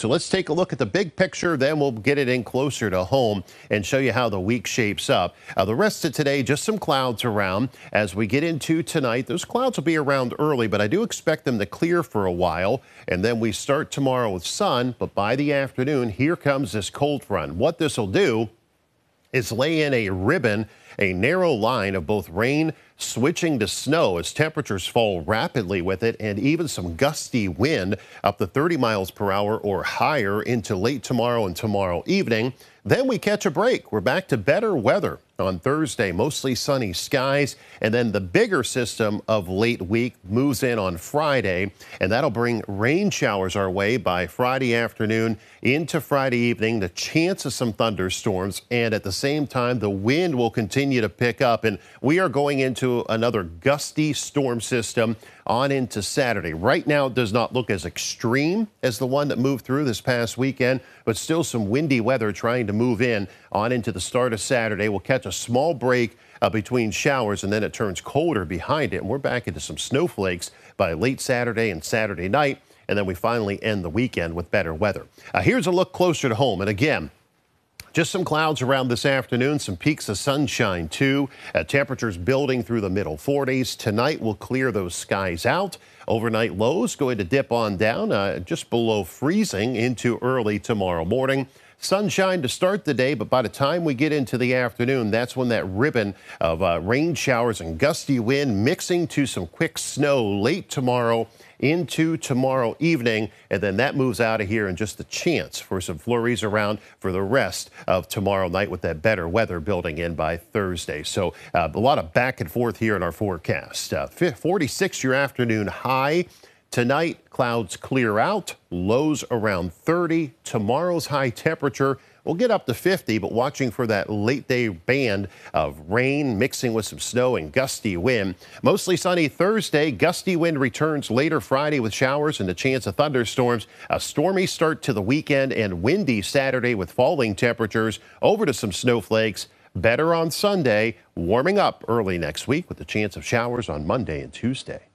So let's take a look at the big picture, then we'll get it in closer to home and show you how the week shapes up. Uh, the rest of today, just some clouds around. As we get into tonight, those clouds will be around early, but I do expect them to clear for a while. And then we start tomorrow with sun, but by the afternoon, here comes this cold front. What this will do is lay in a ribbon, a narrow line of both rain switching to snow as temperatures fall rapidly with it and even some gusty wind up to 30 miles per hour or higher into late tomorrow and tomorrow evening. Then we catch a break. We're back to better weather on Thursday, mostly sunny skies. And then the bigger system of late week moves in on Friday, and that'll bring rain showers our way by Friday afternoon into Friday evening. The chance of some thunderstorms, and at the same time, the wind will continue to pick up. And we are going into another gusty storm system on into Saturday. Right now, it does not look as extreme as the one that moved through this past weekend, but still some windy weather trying to move in on into the start of Saturday. We'll catch a small break uh, between showers and then it turns colder behind it. And we're back into some snowflakes by late Saturday and Saturday night. And then we finally end the weekend with better weather. Uh, here's a look closer to home. And again, just some clouds around this afternoon, some peeks of sunshine too. Uh, temperatures building through the middle 40s. Tonight will clear those skies out. Overnight lows going to dip on down uh, just below freezing into early tomorrow morning. Sunshine to start the day, but by the time we get into the afternoon, that's when that ribbon of uh, rain showers and gusty wind mixing to some quick snow late tomorrow into tomorrow evening. And then that moves out of here and just a chance for some flurries around for the rest of tomorrow night with that better weather building in by Thursday. So uh, a lot of back and forth here in our forecast. Uh, 46 your afternoon high. Tonight, clouds clear out, lows around 30. Tomorrow's high temperature will get up to 50, but watching for that late day band of rain mixing with some snow and gusty wind. Mostly sunny Thursday. Gusty wind returns later Friday with showers and a chance of thunderstorms. A stormy start to the weekend and windy Saturday with falling temperatures over to some snowflakes. Better on Sunday, warming up early next week with the chance of showers on Monday and Tuesday.